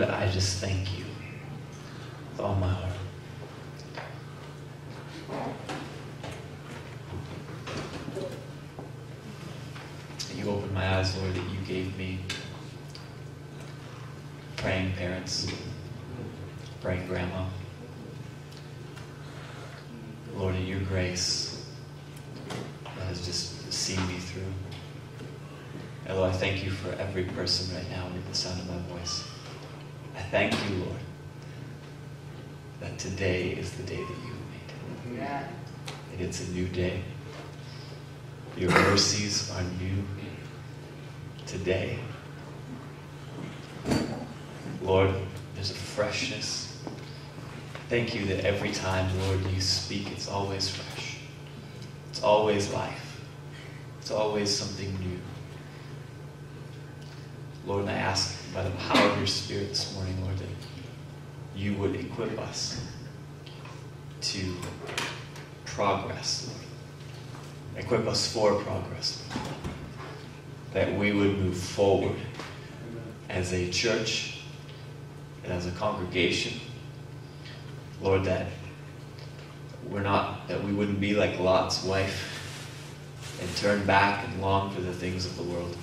Lord, I just thank you with all my heart. You opened my eyes, Lord, that you gave me praying parents, praying grandma. Lord, in your grace that has just seen me through. And Lord, I thank you for every person right now under the sound of my voice. Thank you, Lord, that today is the day that you made. Yeah. And it's a new day. Your mercies are new today. Lord, there's a freshness. Thank you that every time, Lord, you speak, it's always fresh. It's always life. It's always something new. Lord, I ask by the power of your Spirit this morning, Lord, that you would equip us to progress, Lord. Equip us for progress. That we would move forward as a church and as a congregation. Lord, that we're not, that we wouldn't be like Lot's wife and turn back and long for the things of the world.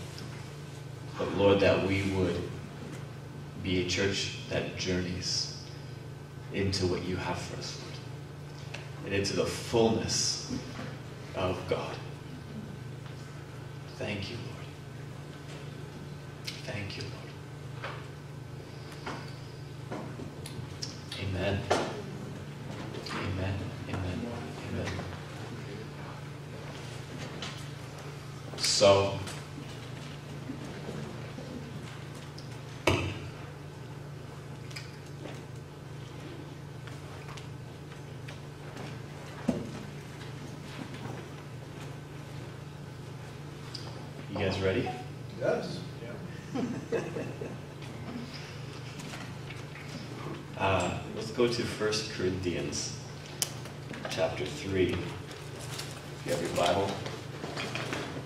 But Lord, that we would be a church that journeys into what you have for us, Lord. And into the fullness of God. Thank you, Lord. Thank you, Lord. Amen. Amen. Amen. Amen. So, you guys ready? Yes. Uh, let's go to 1 Corinthians chapter 3. If you have your Bible,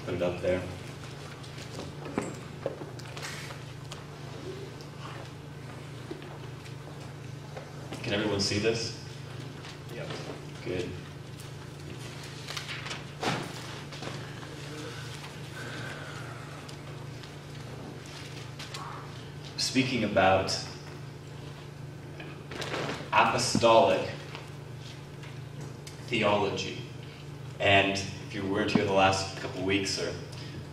put it up there. Can everyone see this? Yep. Good. Speaking about apostolic theology. And if you weren't here the last couple weeks, or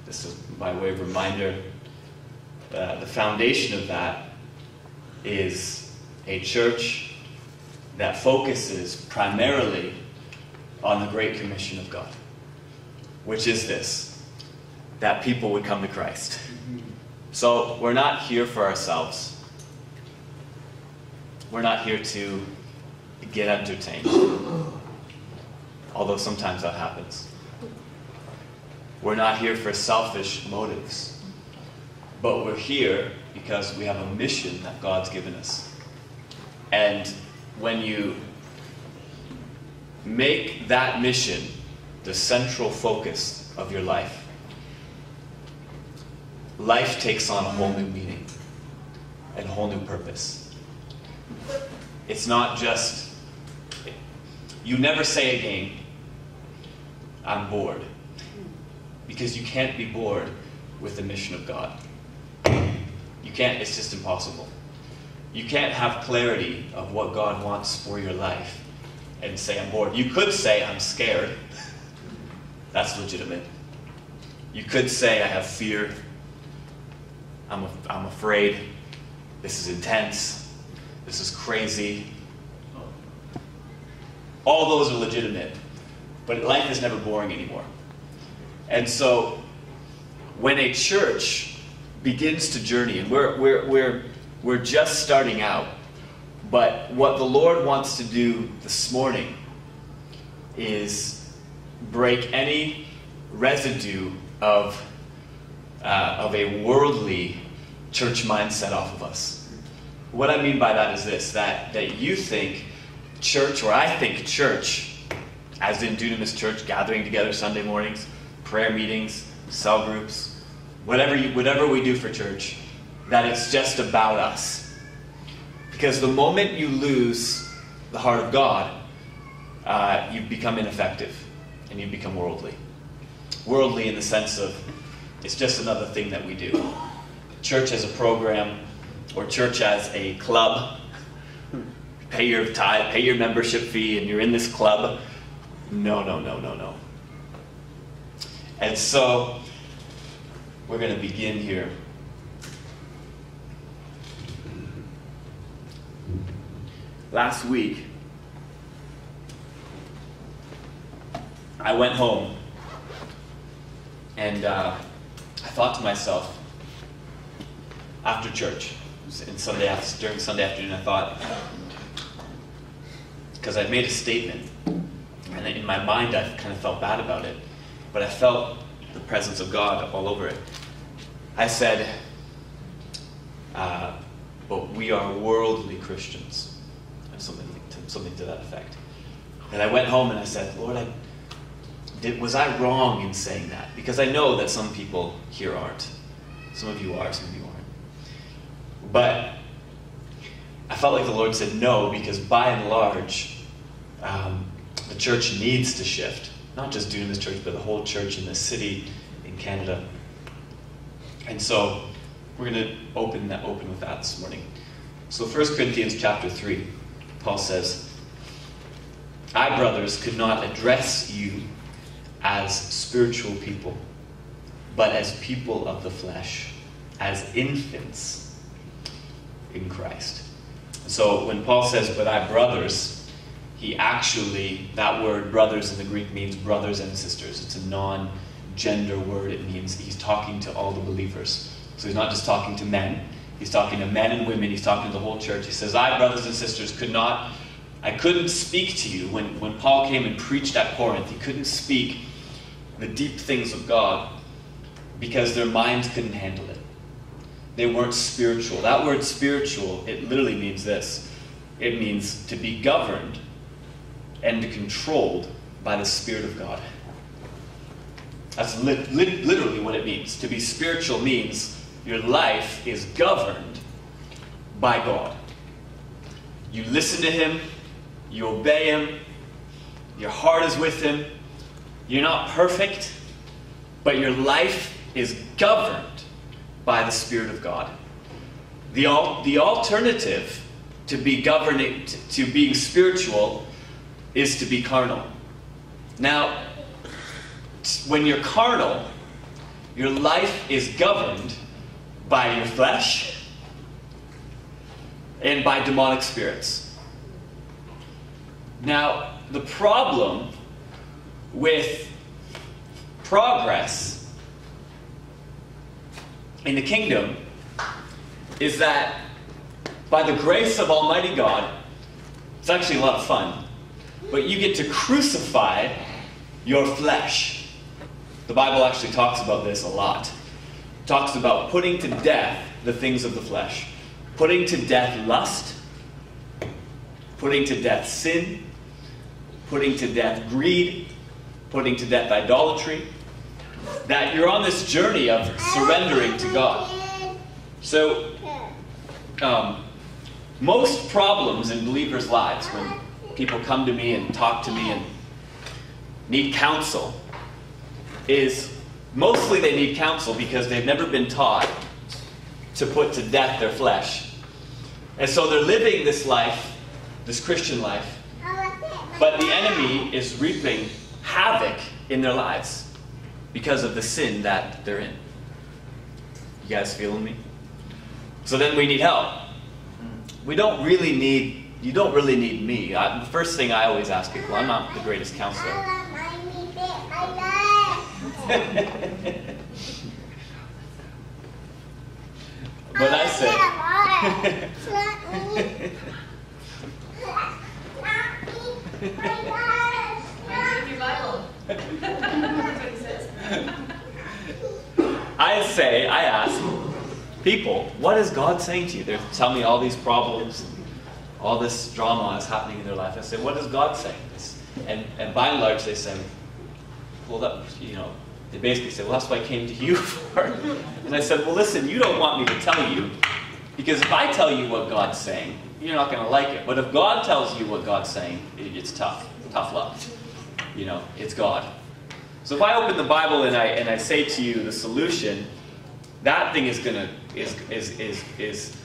this is by way of reminder, uh, the foundation of that is a church that focuses primarily on the Great Commission of God, which is this that people would come to Christ. So we're not here for ourselves. We're not here to get entertained, although sometimes that happens. We're not here for selfish motives, but we're here because we have a mission that God's given us. And when you make that mission the central focus of your life, life takes on a whole new meaning and a whole new purpose. It's not just, you never say again, I'm bored. Because you can't be bored with the mission of God. You can't, it's just impossible. You can't have clarity of what God wants for your life and say, I'm bored. You could say, I'm scared. That's legitimate. You could say, I have fear. I'm, I'm afraid. This is intense. This is crazy. All those are legitimate. But life is never boring anymore. And so, when a church begins to journey, and we're, we're, we're, we're just starting out, but what the Lord wants to do this morning is break any residue of, uh, of a worldly church mindset off of us. What I mean by that is this that, that you think church, or I think church, as in Dunamis Church, gathering together Sunday mornings, prayer meetings, cell groups, whatever, you, whatever we do for church, that it's just about us. Because the moment you lose the heart of God, uh, you become ineffective and you become worldly. Worldly in the sense of it's just another thing that we do. Church as a program or church as a club. Pay your tithe, pay your membership fee, and you're in this club. No, no, no, no, no. And so we're going to begin here. Last week, I went home and uh, I thought to myself after church, in Sunday during Sunday afternoon, I thought because I made a statement, and in my mind I kind of felt bad about it, but I felt the presence of God all over it. I said, uh, "But we are worldly Christians," something to, something to that effect. And I went home and I said, "Lord, I." Did, was I wrong in saying that? Because I know that some people here aren't. Some of you are, some of you aren't. But I felt like the Lord said no, because by and large, um, the church needs to shift. Not just Dunamis Church, but the whole church in this city, in Canada. And so we're going to open that open with that this morning. So 1 Corinthians chapter 3, Paul says, I, brothers, could not address you as spiritual people, but as people of the flesh, as infants in Christ. So when Paul says, but I, brothers, he actually, that word brothers in the Greek means brothers and sisters. It's a non gender word. It means he's talking to all the believers. So he's not just talking to men, he's talking to men and women, he's talking to the whole church. He says, I, brothers and sisters, could not, I couldn't speak to you. When, when Paul came and preached at Corinth, he couldn't speak the deep things of God because their minds couldn't handle it. They weren't spiritual. That word spiritual, it literally means this it means to be governed and controlled by the Spirit of God. That's li- li- literally what it means. To be spiritual means your life is governed by God. You listen to Him, you obey Him, your heart is with Him. You're not perfect, but your life is governed by the Spirit of God. The, al- the alternative to be governing, to, to being spiritual, is to be carnal. Now, when you're carnal, your life is governed by your flesh and by demonic spirits. Now, the problem with progress in the kingdom is that by the grace of Almighty God, it's actually a lot of fun, but you get to crucify your flesh. The Bible actually talks about this a lot. It talks about putting to death the things of the flesh, putting to death lust, putting to death sin, putting to death greed, putting to death idolatry. That you're on this journey of surrendering to God. So, um, most problems in believers' lives, when people come to me and talk to me and need counsel, is mostly they need counsel because they've never been taught to put to death their flesh. And so they're living this life, this Christian life, but the enemy is reaping havoc in their lives because of the sin that they're in. You guys feeling me? So then we need help. We don't really need, you don't really need me. I, the first thing I always ask people, I'm not the greatest counselor. but I say, I say, I ask people, what is God saying to you? They tell me all these problems, all this drama is happening in their life. I say, what is God saying? And, and by and large, they say, well, that, you know, they basically say, well, that's what I came to you for. And I said, well, listen, you don't want me to tell you, because if I tell you what God's saying, you're not going to like it. But if God tells you what God's saying, it's tough. Tough luck. You know, it's God. So if I open the Bible and I and I say to you the solution, that thing is gonna is is is is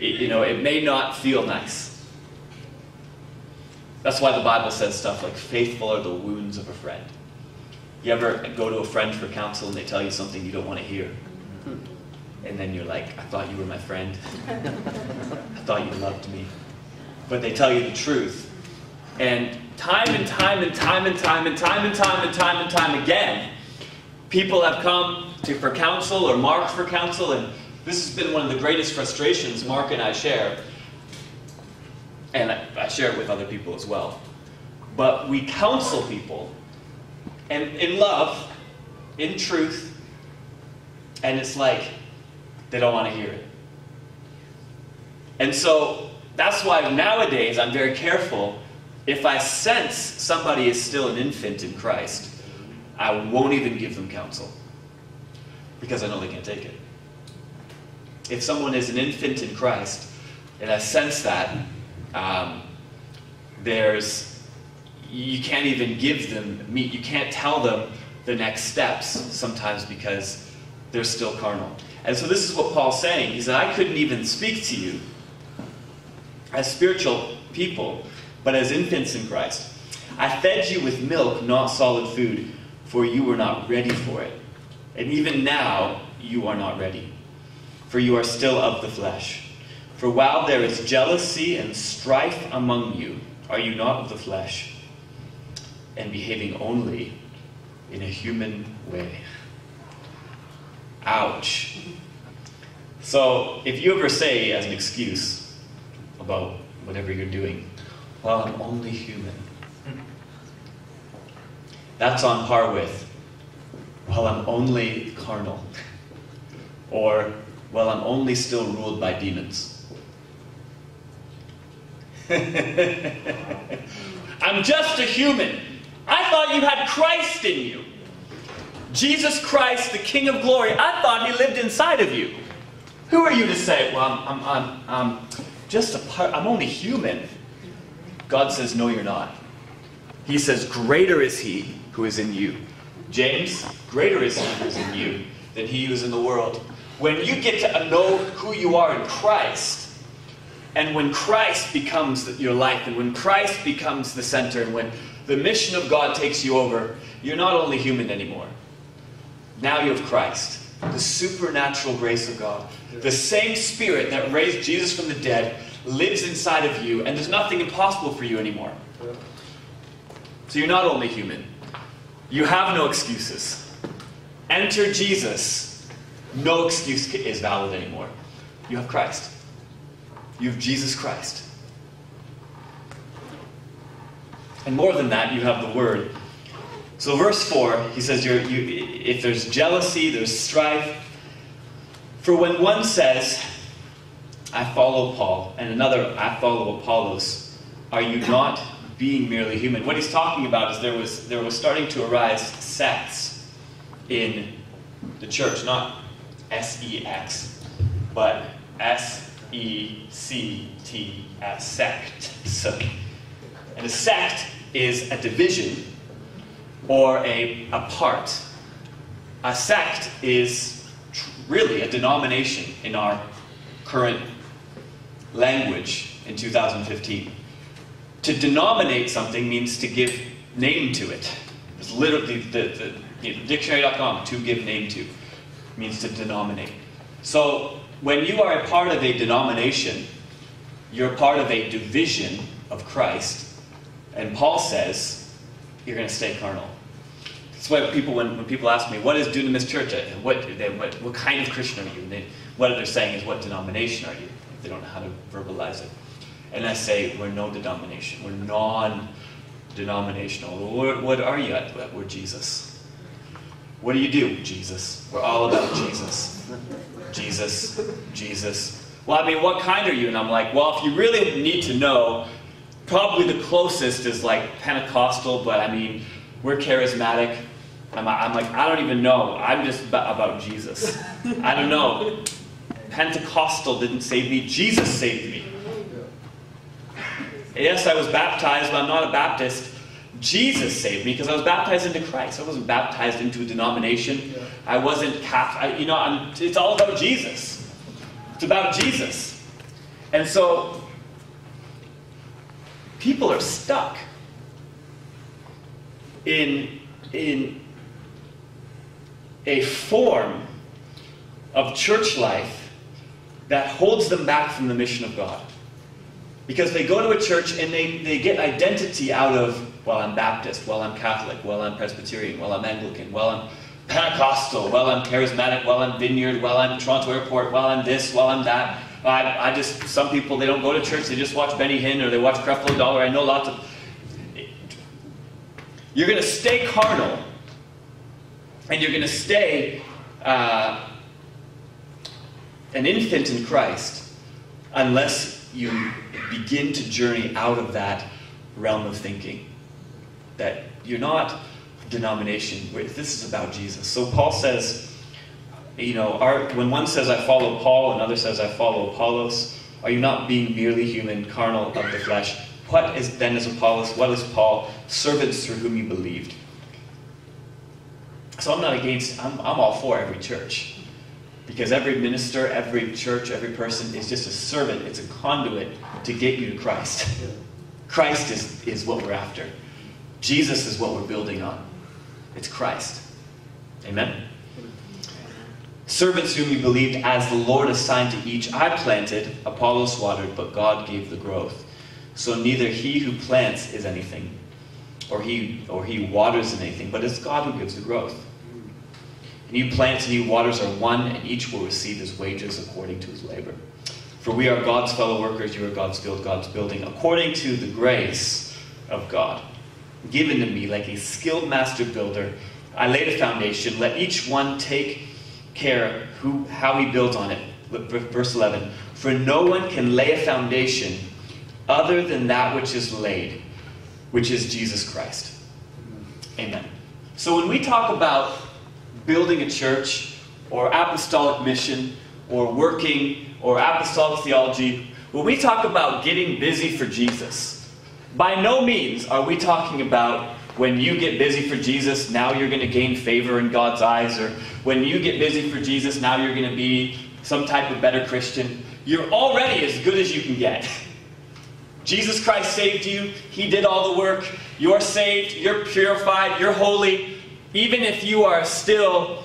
you know it may not feel nice. That's why the Bible says stuff like faithful are the wounds of a friend. You ever go to a friend for counsel and they tell you something you don't want to hear? And then you're like, I thought you were my friend. I thought you loved me. But they tell you the truth. And time and time and time and time and time and time and time and time again, people have come to for counsel or Mark for counsel, and this has been one of the greatest frustrations Mark and I share. And I, I share it with other people as well. But we counsel people and in love, in truth, and it's like they don't want to hear it. And so that's why nowadays I'm very careful. If I sense somebody is still an infant in Christ, I won't even give them counsel because I know they can't take it. If someone is an infant in Christ, and I sense that, um, there's you can't even give them meat. You can't tell them the next steps sometimes because they're still carnal. And so this is what Paul's saying. He said, I couldn't even speak to you as spiritual people, but as infants in Christ. I fed you with milk, not solid food, for you were not ready for it. And even now, you are not ready, for you are still of the flesh. For while there is jealousy and strife among you, are you not of the flesh? and behaving only in a human way. Ouch. So, if you ever say as an excuse about whatever you're doing, well, I'm only human, that's on par with, well, I'm only carnal, or, well, I'm only still ruled by demons. I'm just a human. I thought you had Christ in you. Jesus Christ, the King of glory. I thought he lived inside of you. Who are you to say, well, I'm, I'm, I'm, I'm just a part, I'm only human? God says, no, you're not. He says, greater is he who is in you. James, greater is he who is in you than he who is in the world. When you get to know who you are in Christ, and when Christ becomes your life, and when Christ becomes the center, and when the mission of God takes you over, you're not only human anymore. Now you have Christ, the supernatural grace of God. The same Spirit that raised Jesus from the dead lives inside of you, and there's nothing impossible for you anymore. So you're not only human, you have no excuses. Enter Jesus, no excuse is valid anymore. You have Christ. You have Jesus Christ. And more than that, you have the Word. So, verse 4, he says, you, if there's jealousy, there's strife. For when one says, I follow Paul, and another, I follow Apollos, are you not being merely human? What he's talking about is there was, there was starting to arise sects in the church, not S E X, but S E C T S, sect. So, and a sect is a division or a, a part. A sect is really a denomination in our current language in 2015. To denominate something means to give name to it. It's literally the, the, the dictionary.com, to give name to, means to denominate. So when you are a part of a denomination, you're part of a division of Christ and Paul says, you're going to stay carnal. That's why people, when, when people ask me, what is Dunamis Church? What, they, what, what kind of Christian are you? They, what they're saying is, what denomination are you? They don't know how to verbalize it. And I say, we're no denomination. We're non-denominational. What, what are you? We're Jesus. What do you do? Jesus. We're all about Jesus. Jesus. Jesus. Well, I mean, what kind are you? And I'm like, well, if you really need to know, Probably the closest is like Pentecostal, but I mean, we're charismatic. I'm, I'm like, I don't even know. I'm just about Jesus. I don't know. Pentecostal didn't save me, Jesus saved me. Yes, I was baptized, but I'm not a Baptist. Jesus saved me because I was baptized into Christ. I wasn't baptized into a denomination. Yeah. I wasn't Catholic. You know, I'm, it's all about Jesus. It's about Jesus. And so, people are stuck in, in a form of church life that holds them back from the mission of God. Because they go to a church and they, they get identity out of, well, I'm Baptist, well, I'm Catholic, well, I'm Presbyterian, well, I'm Anglican, well, I'm Pentecostal, well, I'm Charismatic, well, I'm Vineyard, well, I'm Toronto Airport, well, I'm this, well, I'm that. I, I just, some people, they don't go to church, they just watch Benny Hinn or they watch Creflo Dollar. I know lots of. You're going to stay carnal and you're going to stay uh, an infant in Christ unless you begin to journey out of that realm of thinking. That you're not denomination. This is about Jesus. So Paul says, you know, are, when one says, I follow Paul, another says, I follow Apollos, are you not being merely human, carnal of the flesh? What is then is Apollos? What is Paul? Servants through whom you believed. So I'm not against, I'm, I'm all for every church. Because every minister, every church, every person is just a servant, it's a conduit to get you to Christ. Christ is, is what we're after. Jesus is what we're building on. It's Christ. Amen? Servants whom you believed, as the Lord assigned to each, I planted, Apollos watered, but God gave the growth. So neither he who plants is anything, or he or he waters anything, but it's God who gives the growth. And you plants and you waters are one, and each will receive his wages according to his labor. For we are God's fellow workers, you are God's field, God's building, according to the grace of God, given to me like a skilled master builder. I laid a foundation. Let each one take care who, how he builds on it. Verse 11. For no one can lay a foundation other than that which is laid, which is Jesus Christ. Amen. So when we talk about building a church or apostolic mission or working or apostolic theology, when we talk about getting busy for Jesus, by no means are we talking about when you get busy for Jesus, now you're going to gain favor in God's eyes, or when you get busy for Jesus, now you're going to be some type of better Christian. You're already as good as you can get. Jesus Christ saved you, He did all the work. You're saved, you're purified, you're holy. Even if you are still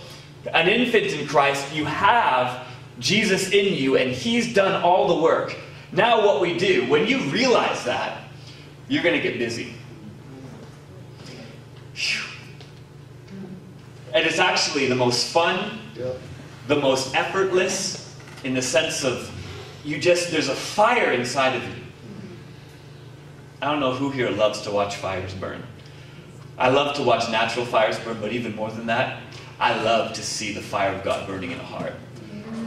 an infant in Christ, you have Jesus in you, and He's done all the work. Now, what we do, when you realize that, you're going to get busy. And it's actually the most fun, the most effortless, in the sense of you just, there's a fire inside of you. I don't know who here loves to watch fires burn. I love to watch natural fires burn, but even more than that, I love to see the fire of God burning in a heart.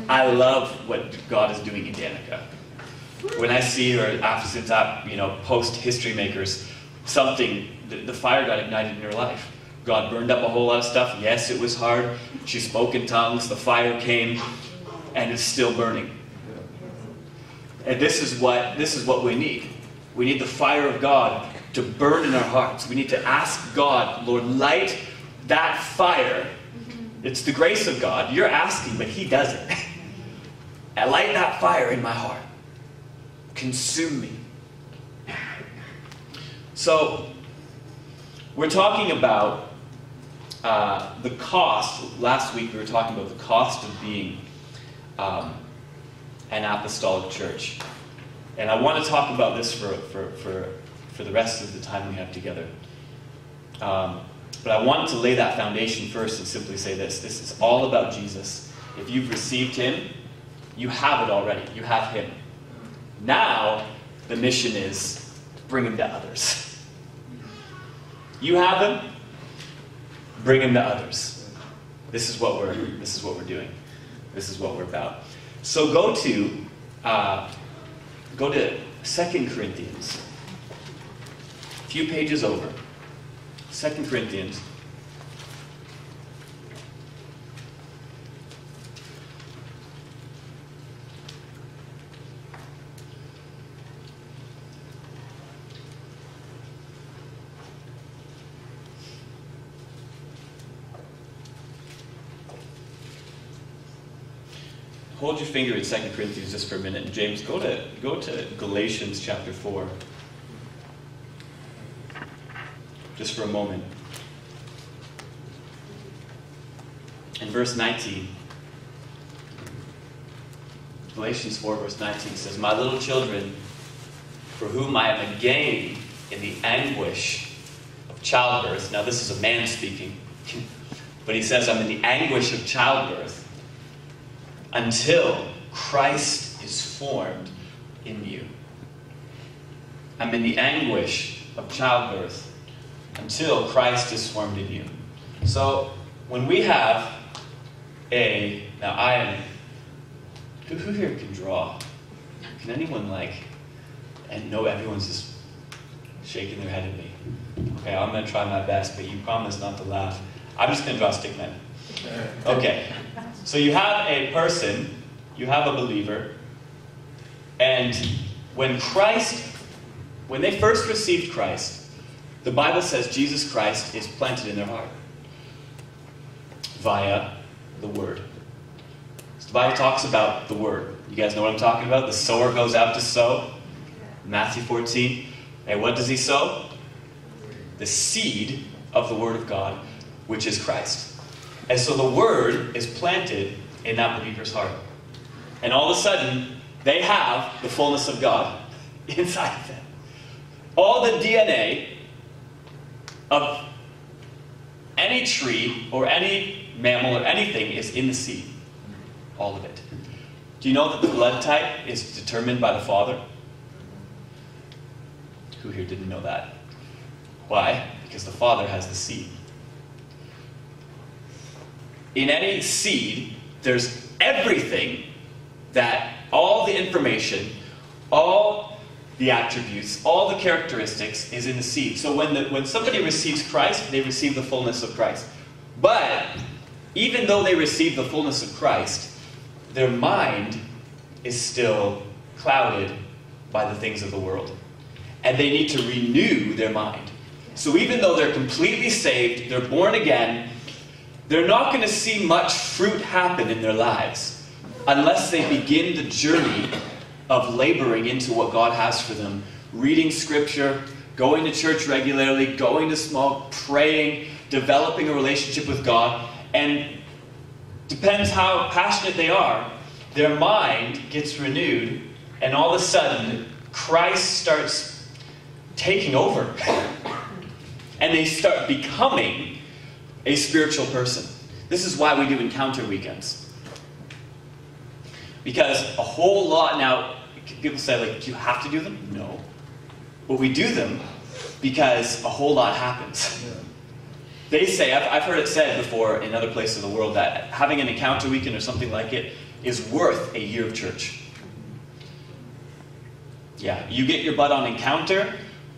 I love what God is doing in Danica. When I see her, after since I, you know, post history makers, something, the, the fire got ignited in her life. God burned up a whole lot of stuff. Yes, it was hard. She spoke in tongues. The fire came, and it's still burning. And this is what this is what we need. We need the fire of God to burn in our hearts. We need to ask God, Lord, light that fire. It's the grace of God. You're asking, but He does it. light that fire in my heart. Consume me. So, we're talking about uh, the cost. Last week we were talking about the cost of being um, an apostolic church. And I want to talk about this for, for, for, for the rest of the time we have together. Um, but I wanted to lay that foundation first and simply say this this is all about Jesus. If you've received Him, you have it already. You have Him. Now, the mission is bring Him to others. You have them, bring them to others. This is what we're, this is what we're doing. This is what we're about. So go to uh, go to 2 Corinthians. A few pages over. 2 Corinthians. Your finger at 2 Corinthians just for a minute. James, go to, go to Galatians chapter 4. Just for a moment. In verse 19, Galatians 4, verse 19 says, My little children, for whom I am again in the anguish of childbirth. Now, this is a man speaking, but he says, I'm in the anguish of childbirth until Christ is formed in you. I'm in the anguish of childbirth until Christ is formed in you. So, when we have a, now I am, who, who here can draw? Can anyone like, and no, everyone's just shaking their head at me. Okay, I'm going to try my best, but you promise not to laugh. I'm just going to draw stick men. Okay, so you have a person, you have a believer, and when Christ, when they first received Christ, the Bible says Jesus Christ is planted in their heart via the Word. So the Bible talks about the Word. You guys know what I'm talking about? The sower goes out to sow. Matthew 14. And what does he sow? The seed of the Word of God, which is Christ. And so the word is planted in that believer's heart. And all of a sudden, they have the fullness of God inside of them. All the DNA of any tree or any mammal or anything is in the seed. All of it. Do you know that the blood type is determined by the father? Who here didn't know that? Why? Because the father has the seed in any seed, there's everything that all the information, all the attributes, all the characteristics is in the seed. So when, the, when somebody receives Christ, they receive the fullness of Christ. But even though they receive the fullness of Christ, their mind is still clouded by the things of the world. And they need to renew their mind. So even though they're completely saved, they're born again, they're not going to see much fruit happen in their lives unless they begin the journey of laboring into what God has for them. Reading scripture, going to church regularly, going to small, praying, developing a relationship with God, and depends how passionate they are, their mind gets renewed, and all of a sudden, Christ starts taking over. and they start becoming a spiritual person. This is why we do encounter weekends. Because a whole lot, now, people say, like, do you have to do them? No. But we do them because a whole lot happens. Yeah. They say, I've, I've heard it said before in other places in the world, that having an encounter weekend or something like it is worth a year of church. Yeah, you get your butt on encounter,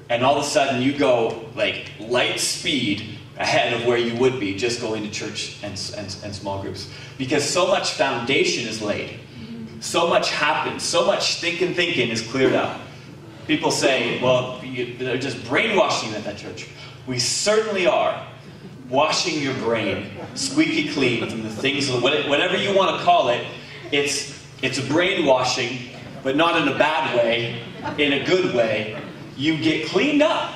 and all of a sudden you go like light speed ahead of where you would be just going to church and, and, and small groups. Because so much foundation is laid, so much happens, so much thinking, thinking is cleared up. People say, well, you, they're just brainwashing at that church. We certainly are washing your brain squeaky clean from the things, whatever you want to call it. It's, it's brainwashing, but not in a bad way, in a good way. You get cleaned up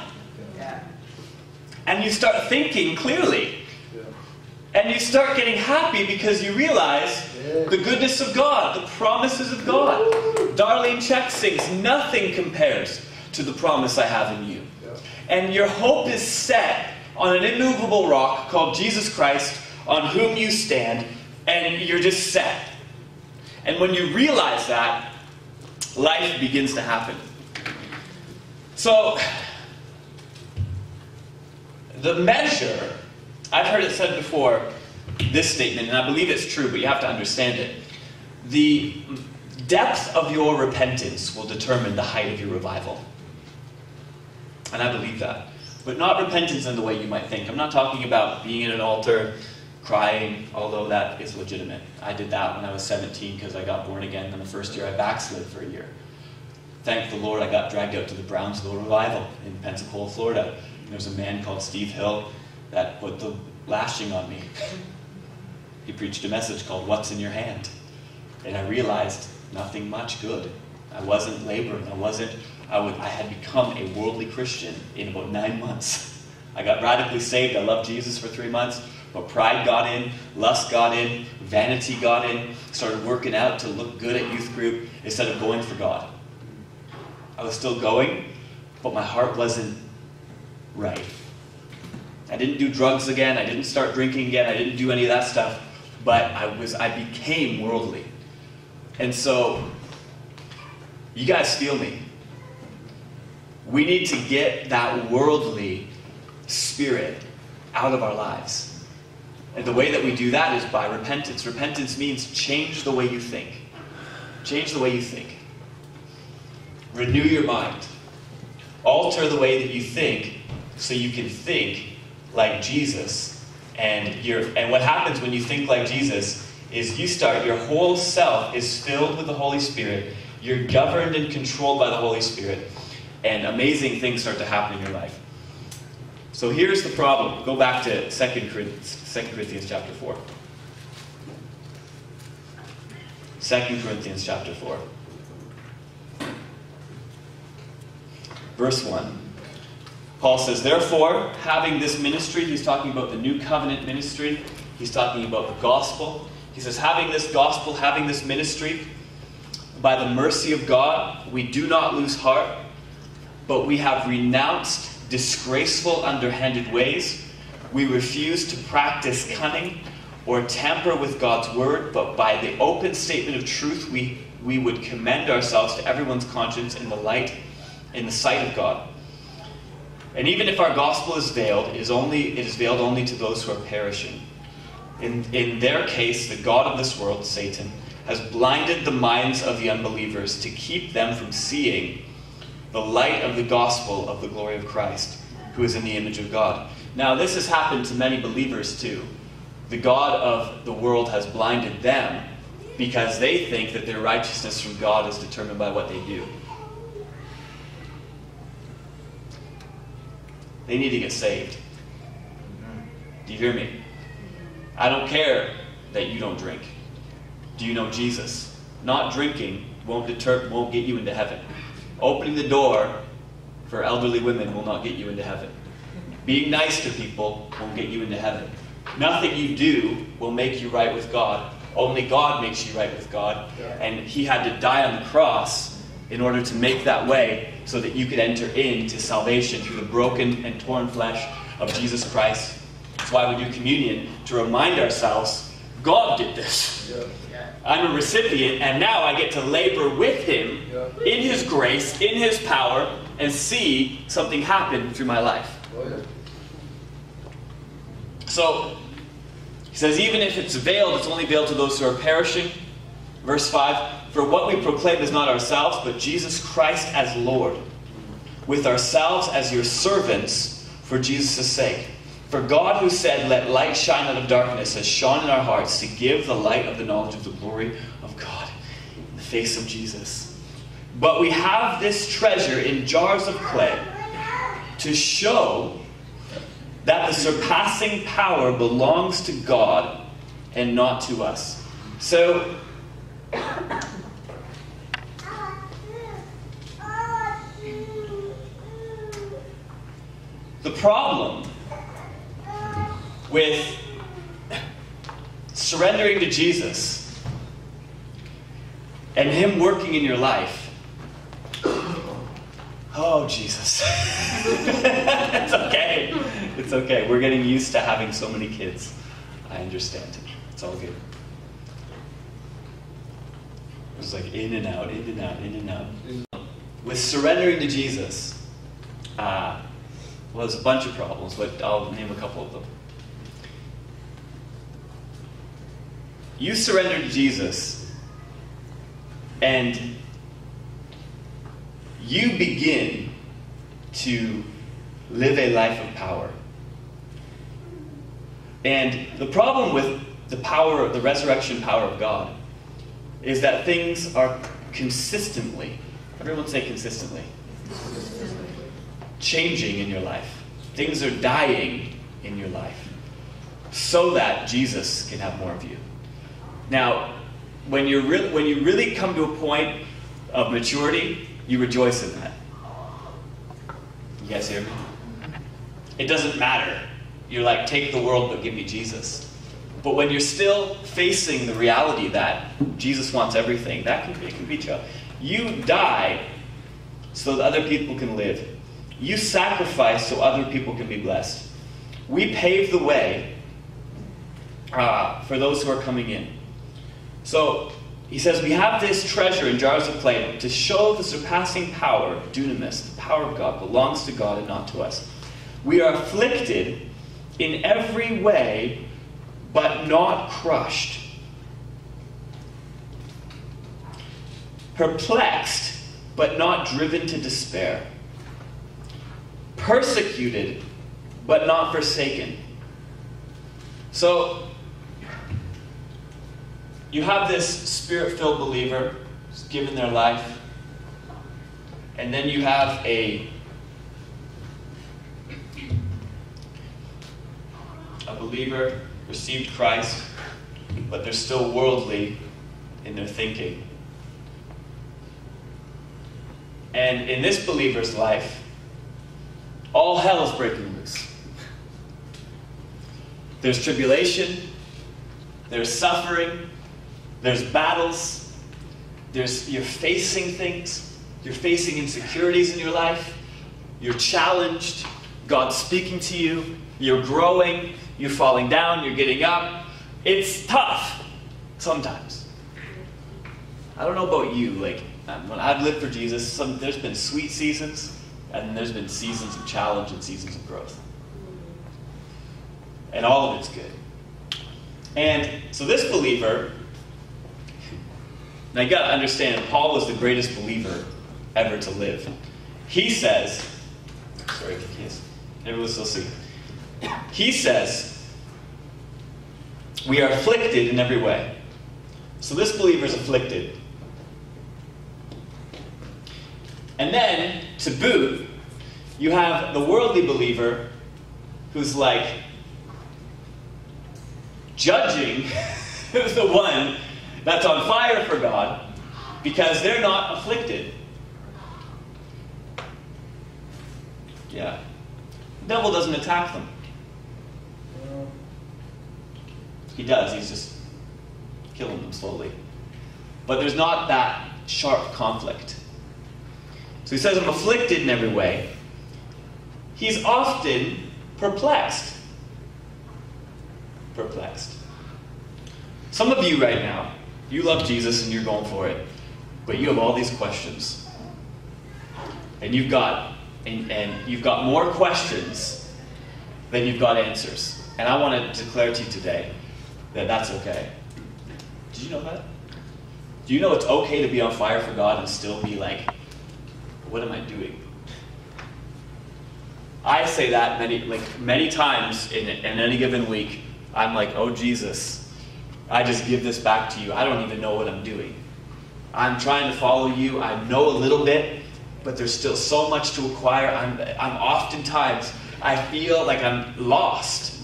and you start thinking clearly. And you start getting happy because you realize the goodness of God, the promises of God. Darlene Zschech sings, Nothing compares to the promise I have in you. And your hope is set on an immovable rock called Jesus Christ, on whom you stand, and you're just set. And when you realize that, life begins to happen. So, the measure, I've heard it said before, this statement, and I believe it's true, but you have to understand it. The depth of your repentance will determine the height of your revival. And I believe that. But not repentance in the way you might think. I'm not talking about being at an altar, crying, although that is legitimate. I did that when I was 17 because I got born again, and the first year I backslid for a year. Thank the Lord I got dragged out to the Brownsville Revival in Pensacola, Florida there's a man called Steve Hill that put the lashing on me. he preached a message called What's in Your Hand? And I realized nothing much good. I wasn't laboring. I wasn't, I, would, I had become a worldly Christian in about nine months. I got radically saved. I loved Jesus for three months. But pride got in, lust got in, vanity got in, started working out to look good at youth group instead of going for God. I was still going, but my heart wasn't right. I didn't do drugs again, I didn't start drinking again, I didn't do any of that stuff, but I was I became worldly. And so you guys feel me. We need to get that worldly spirit out of our lives. And the way that we do that is by repentance. Repentance means change the way you think. Change the way you think. Renew your mind. Alter the way that you think so you can think like Jesus. And you and what happens when you think like Jesus is you start your whole self is filled with the Holy Spirit. You're governed and controlled by the Holy Spirit. And amazing things start to happen in your life. So here's the problem. Go back to 2 Corinthians, 2 Corinthians chapter 4. 2 Corinthians chapter 4. Verse 1. Paul says, Therefore, having this ministry, he's talking about the new covenant ministry, he's talking about the gospel. He says, having this gospel, having this ministry, by the mercy of God, we do not lose heart, but we have renounced disgraceful, underhanded ways. We refuse to practice cunning or tamper with God's word, but by the open statement of truth, we, we would commend ourselves to everyone's conscience in the light, in the sight of God. And even if our gospel is veiled, it is, only, it is veiled only to those who are perishing. In, in their case, the God of this world, Satan, has blinded the minds of the unbelievers to keep them from seeing the light of the gospel of the glory of Christ, who is in the image of God. Now, this has happened to many believers too. The God of the world has blinded them because they think that their righteousness from God is determined by what they do. They need to get saved. Do you hear me? I don't care that you don't drink. Do you know Jesus? Not drinking won't deter won't get you into heaven. Opening the door for elderly women will not get you into heaven. Being nice to people won't get you into heaven. Nothing you do will make you right with God. Only God makes you right with God. And He had to die on the cross in order to make that way so that you could enter into salvation through the broken and torn flesh of Jesus Christ. That's why we do communion, to remind ourselves God did this. I'm a recipient, and now I get to labor with Him in His grace, in His power, and see something happen through my life. Oh, So, he says, even if it's veiled, it's only veiled to those who are perishing. Verse 5 For what we proclaim is not ourselves, but Jesus Christ as Lord, with ourselves as your servants for Jesus' sake. For God, who said, Let light shine out of darkness, has shone in our hearts to give the light of the knowledge of the glory of God in the face of Jesus. But we have this treasure in jars of clay to show that the surpassing power belongs to God and not to us. So, the problem with surrendering to Jesus and Him working in your life. Oh, Jesus. it's okay. It's okay. We're getting used to having so many kids. I understand. It's all good. It was like in and out, in and out, in and out. With surrendering to Jesus, uh, well, there's a bunch of problems, but I'll name a couple of them. You surrender to Jesus, and you begin to live a life of power. And the problem with the power, of the resurrection power of God, is that things are consistently, everyone say consistently, changing in your life. Things are dying in your life so that Jesus can have more of you. Now, when, you're re- when you really come to a point of maturity, you rejoice in that. You guys hear me? It doesn't matter. You're like, take the world, but give me Jesus. But when you're still facing the reality that Jesus wants everything, that can be, it can be tough. You die so that other people can live. You sacrifice so other people can be blessed. We pave the way uh, for those who are coming in. So he says, We have this treasure in jars of clay to show the surpassing power, of dunamis, the power of God, belongs to God and not to us. We are afflicted in every way, but not crushed. Perplexed, but not driven to despair. Persecuted, but not forsaken. So, you have this spirit filled believer who's given their life, and then you have a a believer received Christ, but they're still worldly in their thinking. And in this believer's life, all hell is breaking loose. There's tribulation, there's suffering, there's battles, there's you're facing things, you're facing insecurities in your life, you're challenged, God's speaking to you, you're growing, you're falling down, you're getting up. It's tough sometimes. I don't know about you, like when I've lived for Jesus, some, there's been sweet seasons, and there's been seasons of challenge and seasons of growth. And all of it's good. And so this believer, now you got to understand, Paul was the greatest believer ever to live. He says, sorry, yes, everyone's still see. He says, we are afflicted in every way. So this believer is afflicted. And then, to boot, you have the worldly believer who's like judging the one that's on fire for God because they're not afflicted. Yeah. The devil doesn't attack them. He does, he's just killing them slowly. But there's not that sharp conflict. So he says, I'm afflicted in every way. He's often perplexed. Perplexed. Some of you right now, you love Jesus and you're going for it, but you have all these questions. And you've got and, and you've got more questions than you've got answers. And I want to declare to you today that that's okay. Did you know that? Do you know it's okay to be on fire for God and still be like, what am I doing? I say that many like many times in, in any given week. I'm like, oh Jesus, I just give this back to you. I don't even know what I'm doing. I'm trying to follow you. I know a little bit, but there's still so much to acquire. I'm, I'm oftentimes, I feel like I'm lost.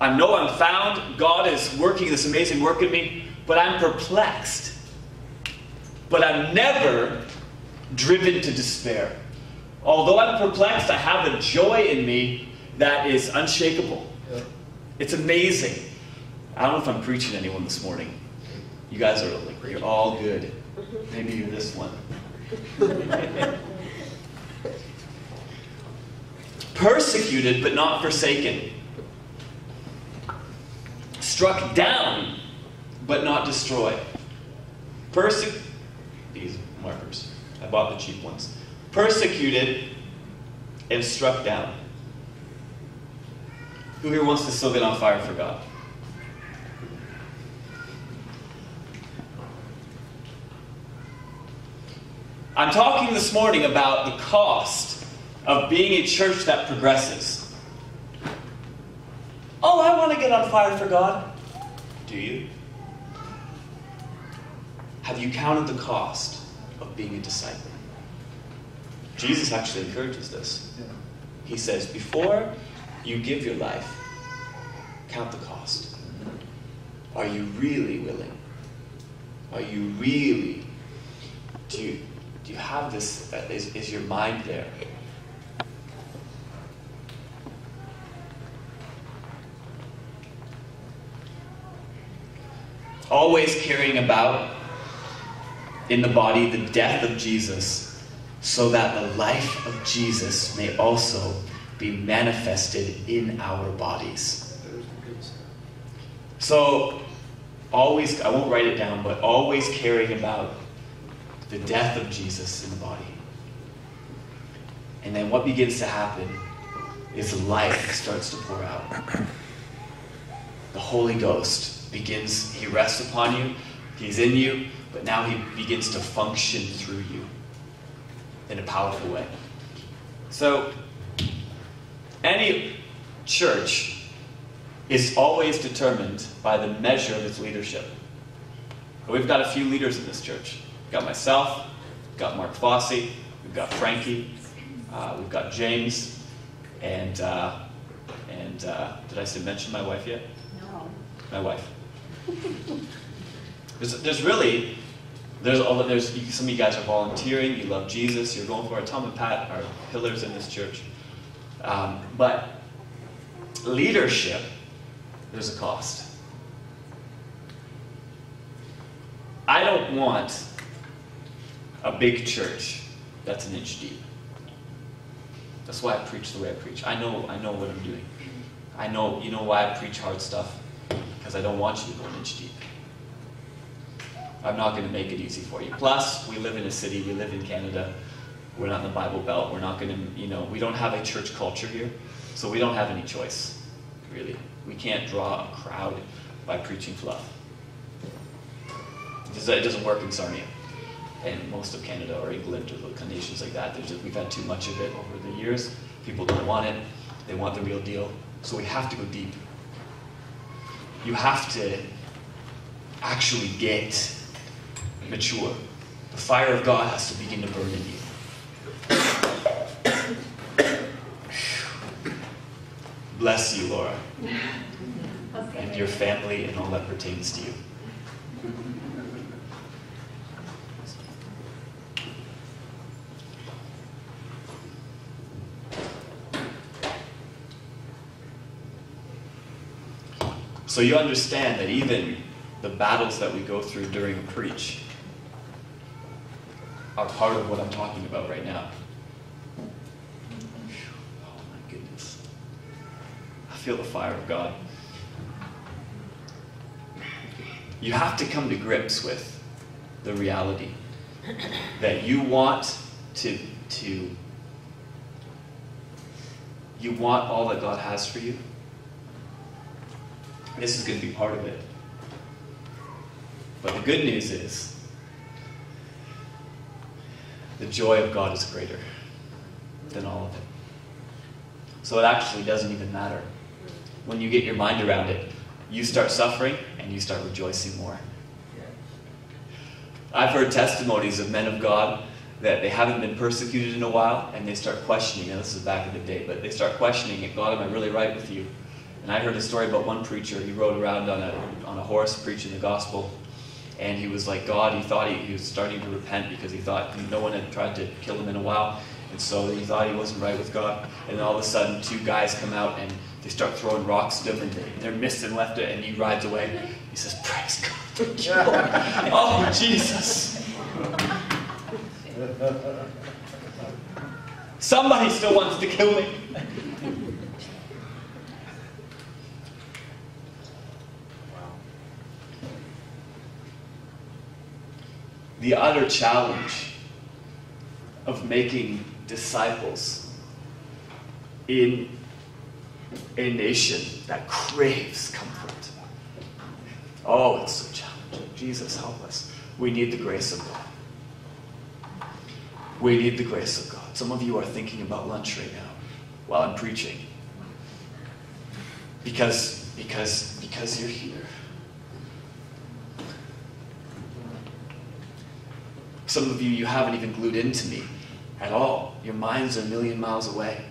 I know I'm found. God is working this amazing work in me, but I'm perplexed. But I'm never driven to despair. Although I'm perplexed, I have a joy in me that is unshakable. Yeah. It's amazing. I don't know if I'm preaching to anyone this morning. You guys are like, you're all good. Mm-hmm. Maybe you're this one. Persecuted but not forsaken. Struck down but not destroyed. Perse- these markers. I bought the cheap ones. Persecuted and struck down. Who here wants to still get on fire for God? I'm talking this morning about the cost of being a church that progresses. Oh, I want to get on fire for God. Do you? Have you counted the cost being a disciple? Jesus actually encourages this. He says, before you give your life, count the cost. Are you really willing Are you really? Do you, do you have this? Uh, is, is your mind there? Always carrying about in the body the death of Jesus, so that the life of Jesus may also be manifested in our bodies. So, always, I won't write it down, but always caring about the death of Jesus in the body. And then what begins to happen is life starts to pour out. The Holy Ghost begins, He rests upon you, He's in you, but now He begins to function through you in a powerful way. So, any church is always determined by the measure of its leadership. We've got a few leaders in this church. We've got myself, we've got Mark Fosse, we've got Frankie, uh, we've got James, and uh, and uh, did I say mention my wife yet? No. My wife. There's, there's really there's all there's some of you guys are volunteering. You love Jesus. You're going for it. Tom and Pat are pillars in this church. Um, but leadership, there's a cost. I don't want a big church that's an inch deep. That's why I preach the way I preach. I know I know what I'm doing. I know you know why I preach hard stuff because I don't want you to go an inch deep. I'm not going to make it easy for you. Plus, we live in a city, we live in Canada. We're not in the Bible Belt. We're not going to, you know, we don't have a church culture here. So we don't have any choice, really. We can't draw a crowd by preaching fluff. It doesn't- work in Sarnia and most of Canada or England or the nations like that. Just, we've had too much of it over the years. People don't want it. They want the real deal. So we have to go deep. You have to actually get mature. The fire of God has to begin to burn in you. Bless you, Laura, and your family and all that pertains to you. So you understand that even the battles that we go through during a preach are part of what I'm talking about right now. Oh my goodness. I feel the fire of God. You have to come to grips with the reality that you want to to you want all that God has for you. This is going to be part of it. But the good news is the joy of God is greater than all of it. So it actually doesn't even matter. When you get your mind around it, you start suffering and you start rejoicing more. I've heard testimonies of men of God that they haven't been persecuted in a while and they start questioning. And this is back in the day, but they start questioning it. God, am I really right with you? And I heard a story about one preacher. He rode around on a, on a horse preaching the gospel. And he was like God. He thought he, he was starting to repent because he thought no one had tried to kill him in a while. And so he thought he wasn't right with God. And then all of a sudden, two guys come out and they start throwing rocks at him. And they, they're missing left it. And he rides away. He says, Praise God for God. oh, Jesus. Somebody still wants to kill me. The utter challenge of making disciples in a nation that craves comfort. Oh, it's so challenging. Jesus, help us. We need the grace of God. We need the grace of God. Some of you are thinking about lunch right now while I'm preaching. Because, because, because you're here. Some of you, you haven't even glued into me at all. Your mind's a million miles away.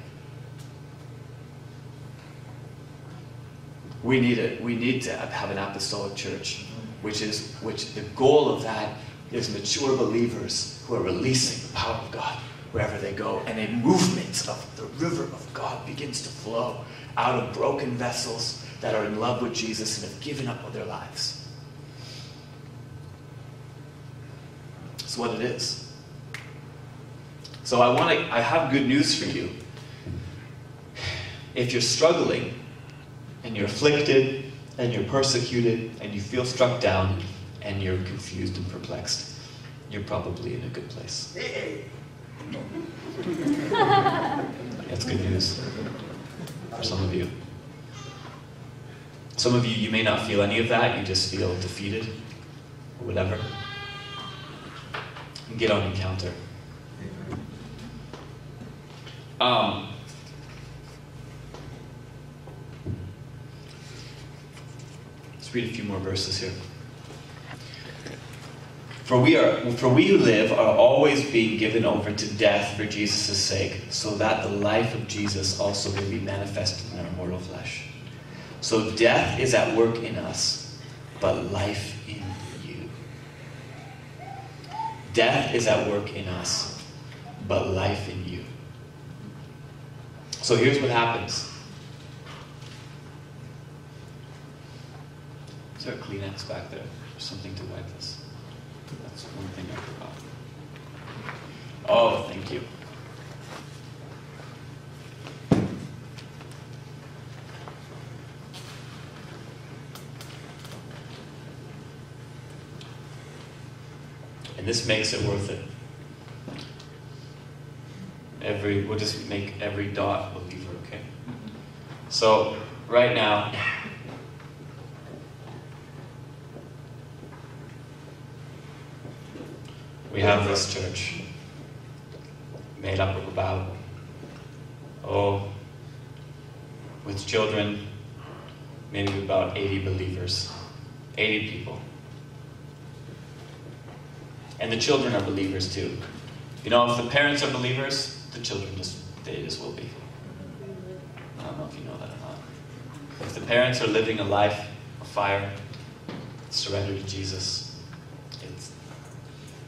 We need it. We need to have an apostolic church. which is which the goal of that is mature believers who are releasing the power of God wherever they go, and a movement of the river of God begins to flow out of broken vessels that are in love with Jesus and have given up their lives. It's what it is. So I want to I have good news for you. If you're struggling and you're afflicted and you're persecuted and you feel struck down and you're confused and perplexed, you're probably in a good place. That's good news for some of you. Some of you, you may not feel any of that, you just feel defeated or whatever. And get on encounter. Um, let's read a few more verses here. For we are for we who live are always being given over to death for Jesus' sake, so that the life of Jesus also may be manifested in our mortal flesh. So death is at work in us, but life Death is at work in us, but life in you. So here's what happens. Is there a Kleenex back there? Or something to wipe this? That's one thing I forgot. Oh, thank you. This makes it worth it. Every we'll just make every dot a believer, okay? So right now, we have this church made up of about oh with children maybe about 80 believers 80 people and the children are believers too. You know if the parents are believers the children just they just will be. I don't know if you know that or not. If the parents are living a life of fire surrender to jesus it's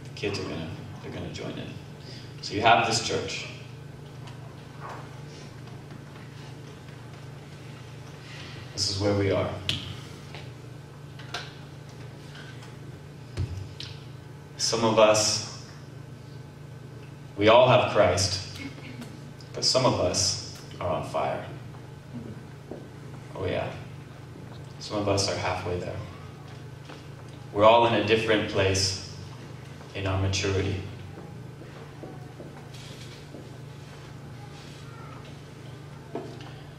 the kids are gonna they're gonna join in. So you have this church. This is where we are some of us we all have christ but some of us are on fire oh yeah some of us are halfway there we're all in a different place in our maturity.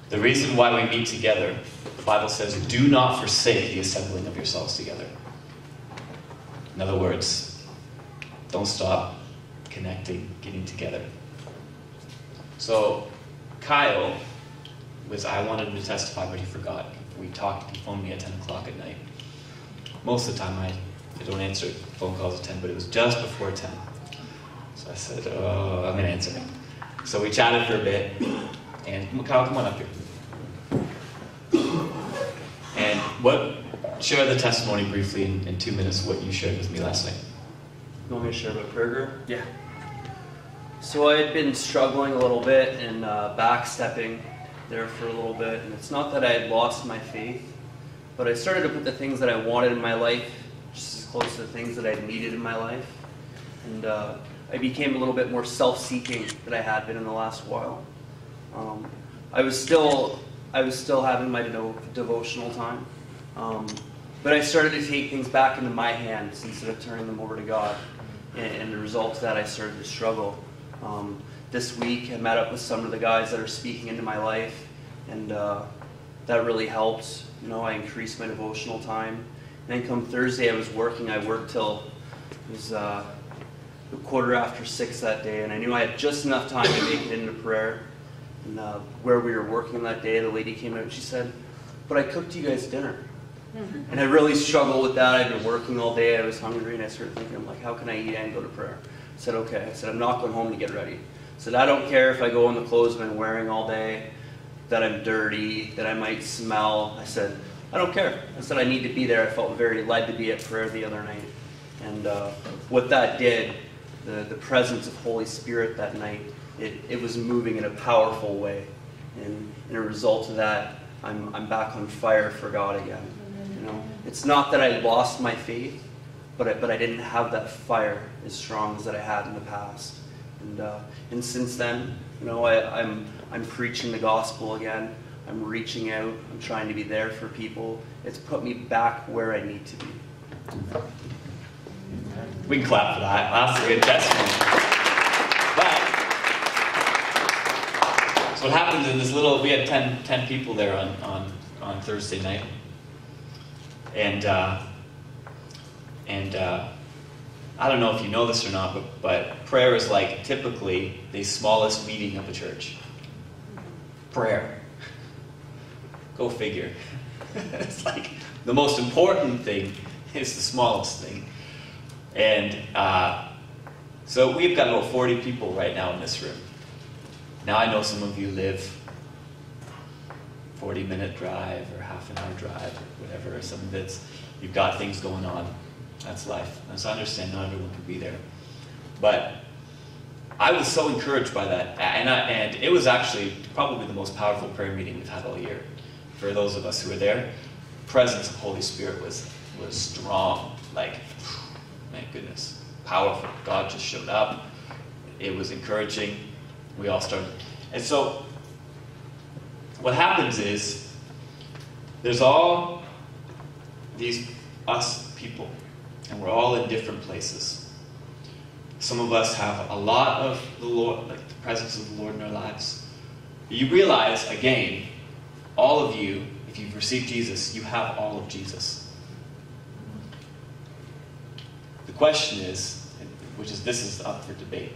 The reason why we meet together, the Bible says, do not forsake the assembling of yourselves together. In other words, don't stop connecting, getting together. So, Kyle was, I wanted him to testify, but he forgot. We talked, he phoned me at 10 o'clock at night. Most of the time, I, I don't answer phone calls at 10, but it was just before 10. So I said, oh, I'm going to answer it. So we chatted for a bit, and Kyle, come on up here. And what, share the testimony briefly in, in two minutes, what you shared with me last night. You want me to share about prayer group? Yeah. So I had been struggling a little bit and uh, backstepping there for a little bit, and it's not that I had lost my faith, but I started to put the things that I wanted in my life just as close to the things that I needed in my life, and uh, I became a little bit more self-seeking than I had been in the last while. Um, I was still I was still having my devo- devotional time, um, but I started to take things back into my hands instead of turning them over to God. And, and the result of that, I started to struggle. Um, this week, I met up with some of the guys that are speaking into my life, and uh, that really helped. You know, I increased my devotional time. And then come Thursday, I was working. I worked till it was uh, a quarter after six that day, and I knew I had just enough time to make it into prayer. And uh, where we were working that day, the lady came out and she said, "But I cooked you guys dinner." And I really struggled with that. I'd been working all day. I was hungry, and I started thinking, I'm like, how can I eat and go to prayer? I said, okay. I said, I'm not going home to get ready. I said, I don't care if I go in the clothes I've been wearing all day, that I'm dirty, that I might smell. I said, I don't care. I said I need to be there. I felt very led to be at prayer the other night. And uh, what that did, the, the presence of Holy Spirit that night, it, it was moving in a powerful way. And in a result of that, I'm, I'm back on fire for God again. It's not that I lost my faith, but I, but I didn't have that fire as strong as that I had in the past. And, uh, and since then, you know, I, I'm, I'm preaching the gospel again. I'm reaching out. I'm trying to be there for people. It's put me back where I need to be. We can clap for that. That's a good testimony. But so what happens in this little? We had 10, 10 people there on, on, on Thursday night, and uh, and uh, I don't know if you know this or not, but, but prayer is like typically the smallest meeting of a church. Prayer. Go figure. it's like the most important thing is the smallest thing. And uh, so we've got about 40 people right now in this room. Now I know some of you live 40 minute drive or half an hour drive or whatever. Some of it's, you've got things going on. That's life. And so I understand not everyone can be there. But I was so encouraged by that. And, I, and it was actually probably the most powerful prayer meeting we've had all year. For those of us who were there, presence of Holy Spirit was, was strong. Like, my goodness, powerful. God just showed up. It was encouraging. We all started. And so, what happens is, there's all these us people, and we're all in different places. Some of us have a lot of the Lord, like the presence of the Lord in our lives. You realize, again, all of you, if you've received Jesus, you have all of Jesus. The question is, which is this is up for debate,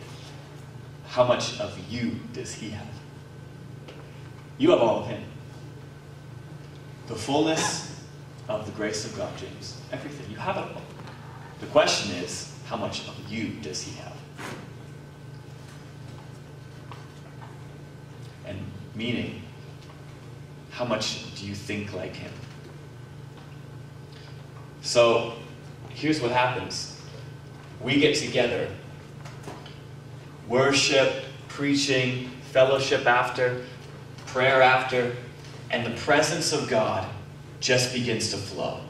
how much of you does he have? You have all of him. The fullness of the grace of God, James. Everything. You have it all. The question is, how much of you does he have? And meaning, how much do you think like him? So, here's what happens we get together, worship, preaching, fellowship after, prayer after, and the presence of God just begins to flow.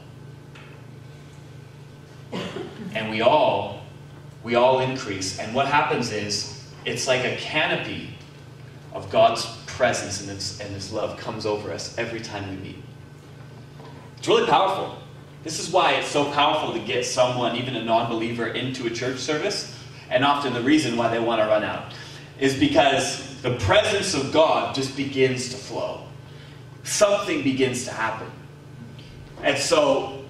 And we all, we all increase. And what happens is, it's like a canopy of God's presence and His, and His love comes over us every time we meet. It's really powerful. This is why it's so powerful to get someone, even a non believer, into a church service. And often the reason why they want to run out is because the presence of God just begins to flow. Something begins to happen. And so,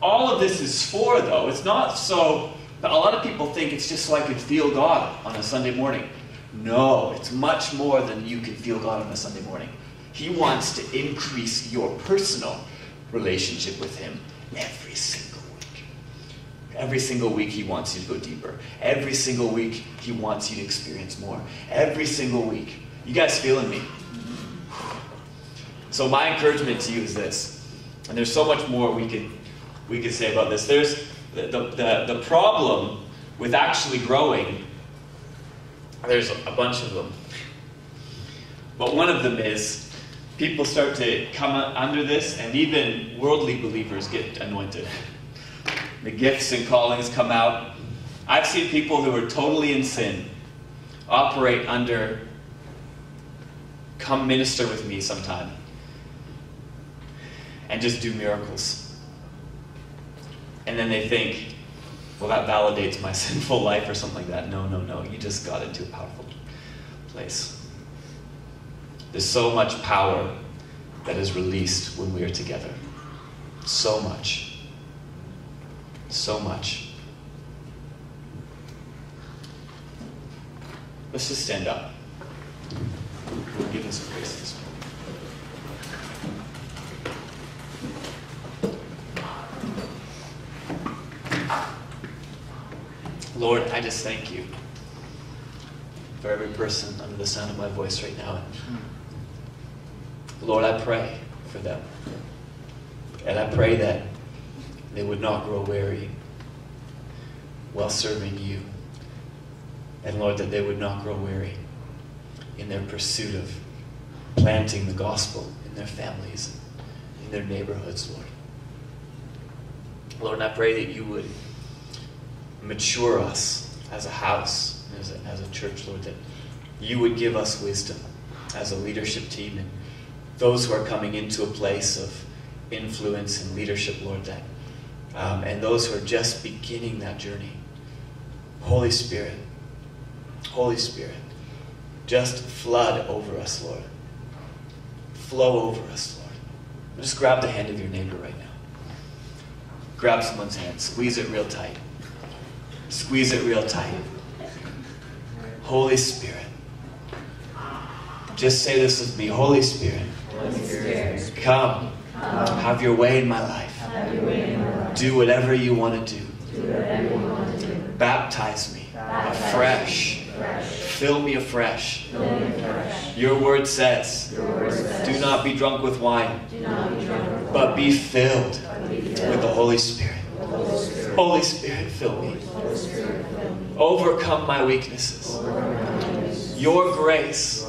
all of this is for, though, it's not so. A lot of people think it's just so I can feel God on a Sunday morning. No, it's much more than you can feel God on a Sunday morning. He wants to increase your personal relationship with Him every single. Every single week, He wants you to go deeper. Every single week, He wants you to experience more. Every single week. You guys feeling me? So, my encouragement to you is this, and there's so much more we could, we could say about this. There's the, the, the, the problem with actually growing, there's a bunch of them. But one of them is people start to come under this, and even worldly believers get anointed. The gifts and callings come out. I've seen people who are totally in sin operate under, come minister with me sometime, and just do miracles. And then they think, well, that validates my sinful life or something like that. No, no, no. You just got into a powerful place. There's so much power that is released when we are together. So much. So much. Let's just stand up. We'll give us some grace this morning. Lord, I just thank you for every person under the sound of my voice right now. Lord, I pray for them. And I pray that they would not grow weary while serving you. And Lord, that they would not grow weary in their pursuit of planting the gospel in their families, in their neighborhoods, Lord. Lord, and I pray that you would mature us as a house, as a, as a church, Lord, that you would give us wisdom as a leadership team and those who are coming into a place of influence and leadership, Lord, that um, and those who are just beginning that journey. Holy Spirit, Holy Spirit, just flood over us, Lord. Flow over us, Lord. Just grab the hand of your neighbor right now. Grab someone's hand, squeeze it real tight. Squeeze it real tight. Holy Spirit. Just say this with me. Holy Spirit. Holy Spirit, Come. Have your way in my life. have your way in my life. Do whatever you want to do. Do whatever you want to do. Baptize me afresh. Fill me afresh. Fill me afresh. Your word says, Your word says, do not be drunk with wine, do not be drunk with but be filled wine, but be with the Holy Spirit. Holy Spirit. Fill me. Holy Spirit, fill me. Overcome my weaknesses. Overcome my weaknesses. Your grace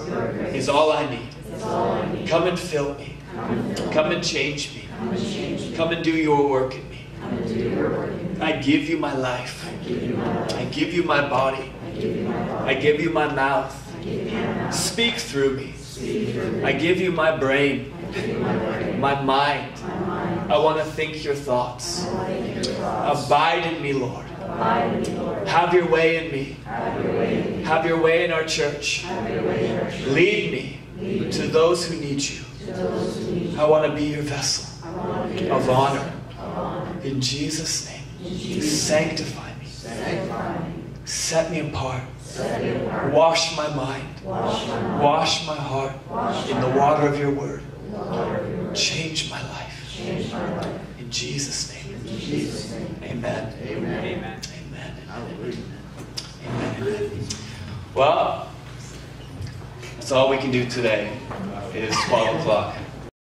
is all I need. is all I need. Come and fill me. Come and fill me. Come and change me. Come and change me. Come and do your work in me. Come and do your work in me. I give you my life. I give you my life. I give you my body. I give you my body. I give you my mouth. I give you my mouth. Speak through me. Speak through me. I give you my brain, I give you my brain. my mind. My mind. I want to think your thoughts. I want your thoughts. Abide in me, Lord. Abide in me, Lord. Have your way in me. Have your way in me. Have your way in our church. Have your way in our church. Lead me Lead me to those who need you. to those who need you. I want to be your vessel Of honor. In Jesus' name. In Jesus' Sanctify me. Sanctify me. Set me apart. Set me apart. Wash my mind. Wash my mind. Wash my heart Wash in the water of your word. word. Change my life. Change my life. In Jesus' name. In Jesus' name. Amen. Amen. Amen. Hallelujah. Amen. Amen. Well, that's all we can do today. It is 12 o'clock.